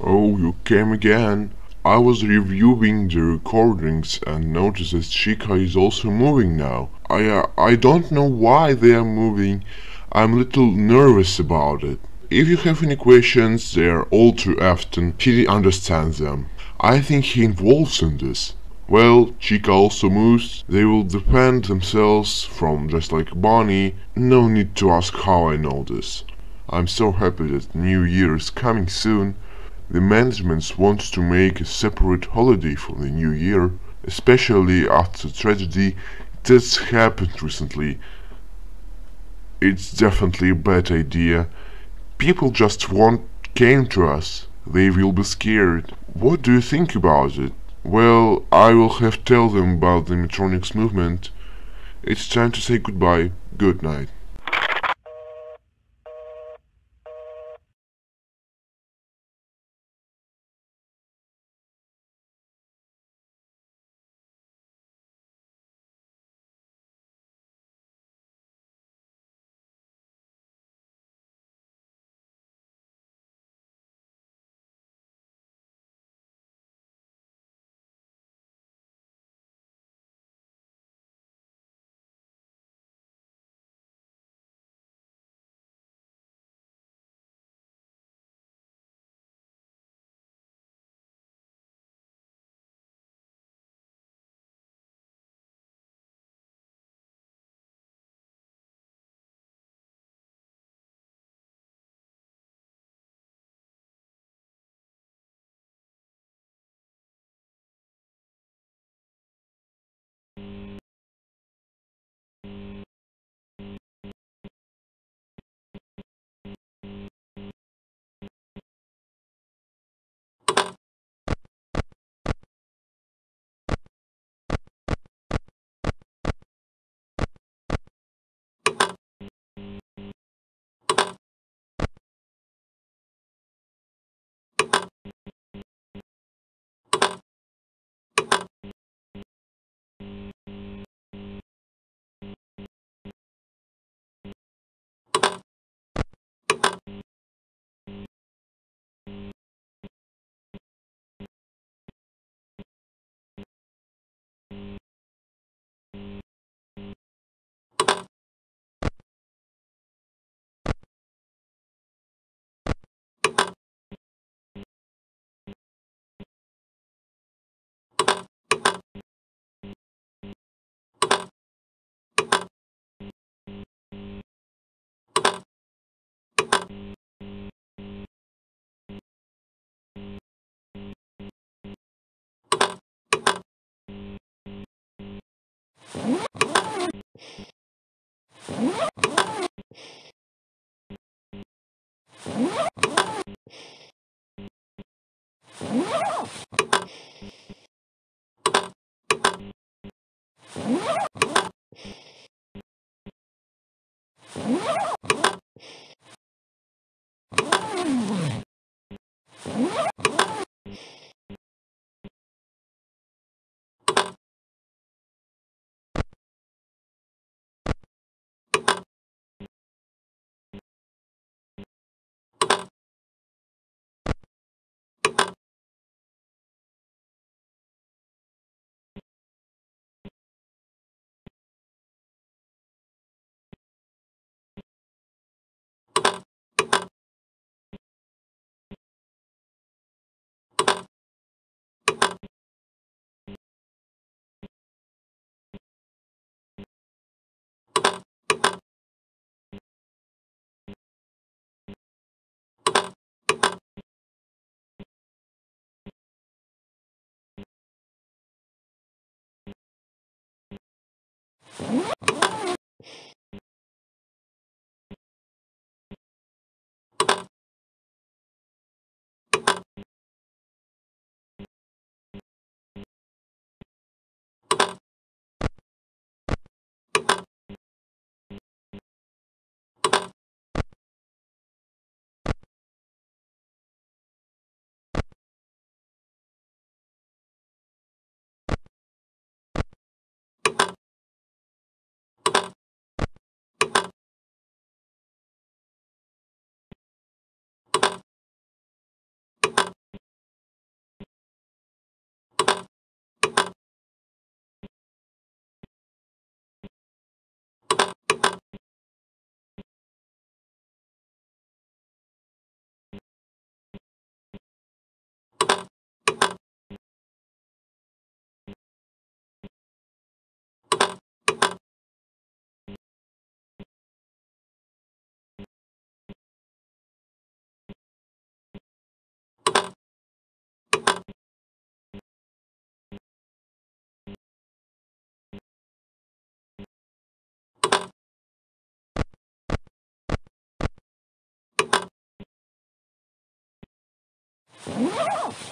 Oh, you came again. I was reviewing the recordings and noticed that Chica is also moving now. I uh, I don't know why they are moving. I'm a little nervous about it. If you have any questions, they are all too often. He understands them. I think he involves in this. Well, Chica also moves. They will defend themselves from just like Bonnie. No need to ask how I know this. I'm so happy that New Year is coming soon. The management wants to make a separate holiday for the New Year, especially after tragedy that's happened recently. It's definitely a bad idea. People just won't came to us. They will be scared. What do you think about it? Well, I will have to tell them about the animatronics movement. It's time to say goodbye. Good night. Oh!